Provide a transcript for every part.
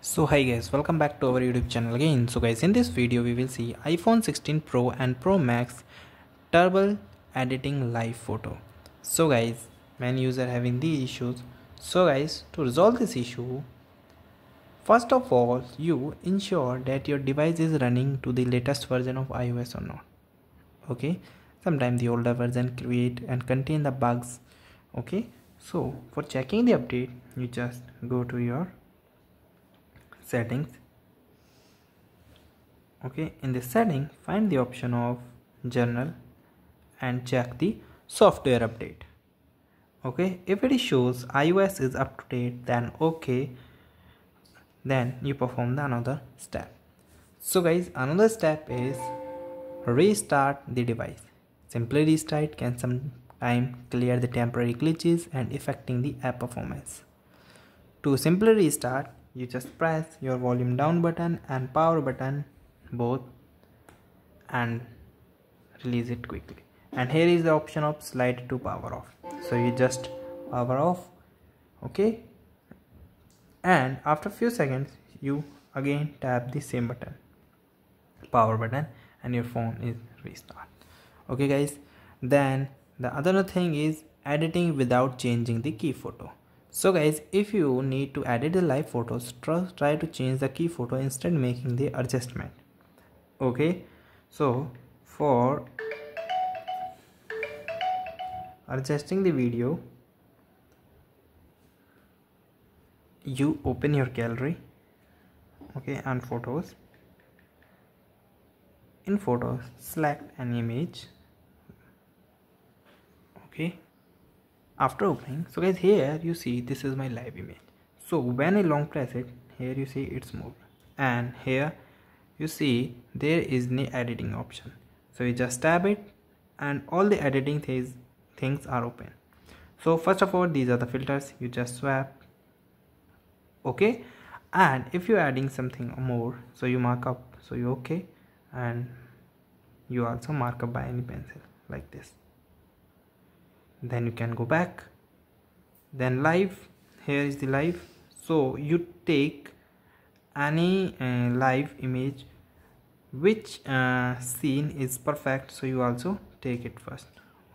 so hi guys welcome back to our youtube channel again. So guys in this video we will see iphone 16 pro and pro max turbo editing live photo. So guys many users having these issues. So guys to resolve this issue first of all you ensure that your device is running to the latest version of ios or not. Okay? Sometimes the older version create and contain the bugs. Okay? So for checking the update you just go to your settings. Okay in the setting find the option of general and check the software update. Okay if it shows ios is up to date then okay then you perform the another step. So guys another step is restart the device. Simply restart can sometime clear the temporary glitches and affecting the app performance. To simply restart you just press your volume down button and power button both and release it quickly. And here is the option of slide to power off. So you just power off okay? And after a few seconds you again tap the same button power button and your phone is restart. Okay guys? Then the other thing is editing without changing the key photo so guys if you need to edit the live photos try to change the key photo instead making the adjustment. Okay? So for adjusting the video you open your gallery okay and photos. In photos select an image okay after opening. So guys here you see this is my live image. So when I long press it here you see it's moved. And here you see there is the editing option. So you just tap it and all the editing things things are open. So first of all these are the filters. You just swap. Okay? And if you're adding something more so you mark up. So you okay? And you also mark up by any pencil like this then you can go back. Then live here is the live. So you take any uh, live image which uh, scene is perfect so you also take it first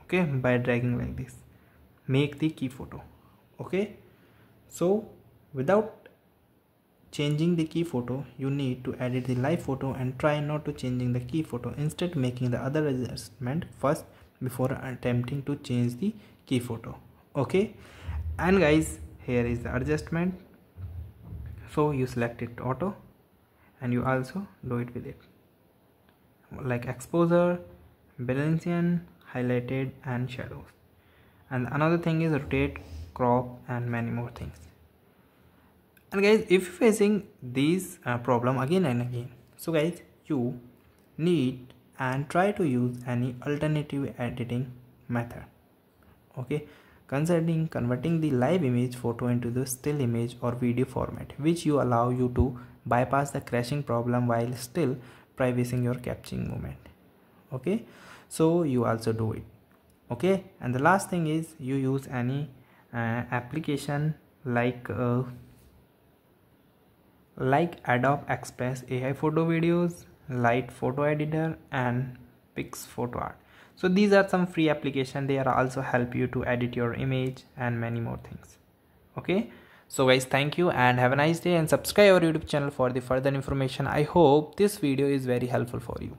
okay by dragging like this. Make the key photo okay? So without changing the key photo you need to edit the live photo and try not to changing the key photo. Instead making the other adjustment first before attempting to change the key photo. Okay? And guys here is the adjustment. So you select it auto and you also do it with it. Like exposure brilliance highlighted and shadows. And another thing is rotate crop and many more things. And guys if you're facing these uh, problem again and again so guys you need and try to use any alternative editing method. Okay? Considering converting the live image photo into the still image or video format which you allow you to bypass the crashing problem while still pricing your capturing moment. Okay? So you also do it. Okay? And the last thing is you use any uh, application like uh, like adobe express ai photo videos light photo editor and pix photo art. So these are some free application. They are also help you to edit your image and many more things. Okay? So guys thank you and have a nice day and subscribe our youtube channel for the further information. I hope this video is very helpful for you